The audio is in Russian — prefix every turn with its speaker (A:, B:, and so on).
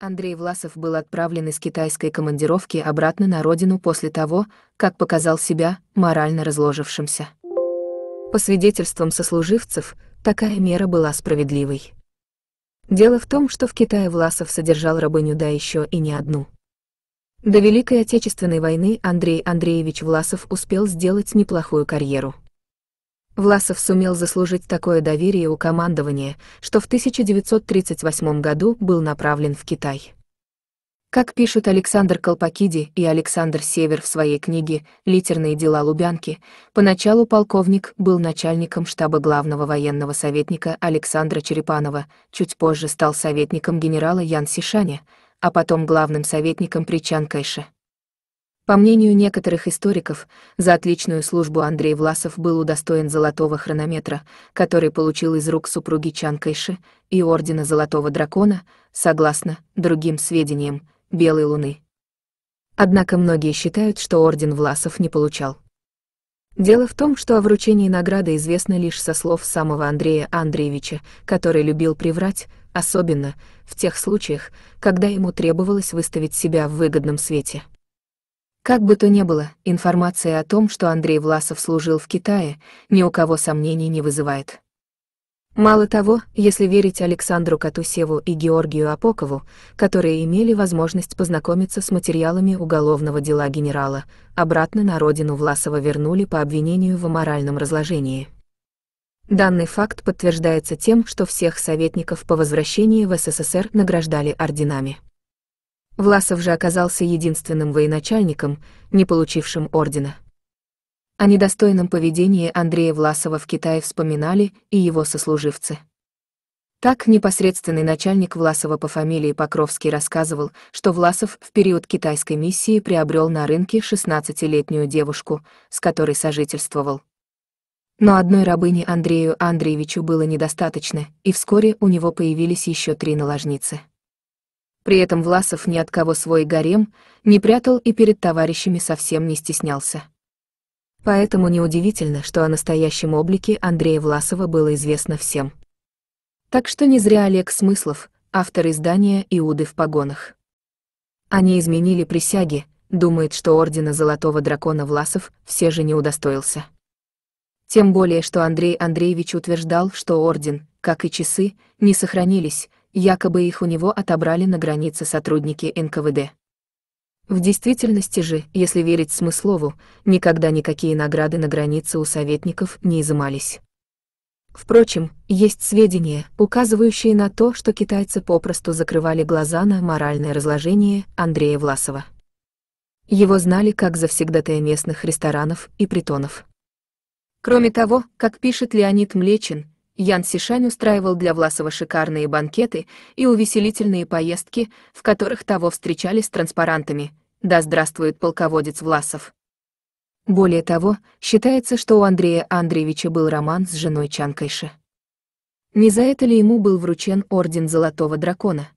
A: Андрей Власов был отправлен из китайской командировки обратно на родину после того, как показал себя морально разложившимся. По свидетельствам сослуживцев, такая мера была справедливой. Дело в том, что в Китае Власов содержал рабыню да еще и не одну. До Великой Отечественной войны Андрей Андреевич Власов успел сделать неплохую карьеру. Власов сумел заслужить такое доверие у командования, что в 1938 году был направлен в Китай. Как пишут Александр Колпакиди и Александр Север в своей книге «Литерные дела Лубянки», поначалу полковник был начальником штаба главного военного советника Александра Черепанова, чуть позже стал советником генерала Ян Сишаня, а потом главным советником при Чан Кайше. По мнению некоторых историков, за отличную службу Андрей Власов был удостоен золотого хронометра, который получил из рук супруги Чан Кайши, и ордена Золотого дракона, согласно другим сведениям, Белой луны. Однако многие считают, что орден Власов не получал. Дело в том, что о вручении награды известно лишь со слов самого Андрея Андреевича, который любил приврать, особенно в тех случаях, когда ему требовалось выставить себя в выгодном свете. Как бы то ни было, информация о том, что Андрей Власов служил в Китае, ни у кого сомнений не вызывает. Мало того, если верить Александру Катусеву и Георгию Апокову, которые имели возможность познакомиться с материалами уголовного дела генерала, обратно на родину Власова вернули по обвинению в аморальном разложении. Данный факт подтверждается тем, что всех советников по возвращении в СССР награждали орденами. Власов же оказался единственным военачальником, не получившим ордена. О недостойном поведении Андрея Власова в Китае вспоминали и его сослуживцы. Так, непосредственный начальник Власова по фамилии Покровский рассказывал, что Власов в период китайской миссии приобрел на рынке 16-летнюю девушку, с которой сожительствовал. Но одной рабыни Андрею Андреевичу было недостаточно, и вскоре у него появились еще три наложницы. При этом Власов ни от кого свой гарем не прятал и перед товарищами совсем не стеснялся. Поэтому неудивительно, что о настоящем облике Андрея Власова было известно всем. Так что не зря Олег Смыслов, автор издания «Иуды в погонах». Они изменили присяги, думает, что ордена Золотого Дракона Власов все же не удостоился. Тем более, что Андрей Андреевич утверждал, что орден, как и часы, не сохранились, якобы их у него отобрали на границе сотрудники НКВД. В действительности же, если верить Смыслову, никогда никакие награды на границе у советников не изымались. Впрочем, есть сведения, указывающие на то, что китайцы попросту закрывали глаза на моральное разложение Андрея Власова. Его знали как завсегдатая местных ресторанов и притонов. Кроме того, как пишет Леонид Млечин, Ян Сишань устраивал для Власова шикарные банкеты и увеселительные поездки, в которых того встречали с транспарантами «Да здравствует полководец Власов». Более того, считается, что у Андрея Андреевича был роман с женой Чанкайши. Не за это ли ему был вручен орден Золотого Дракона?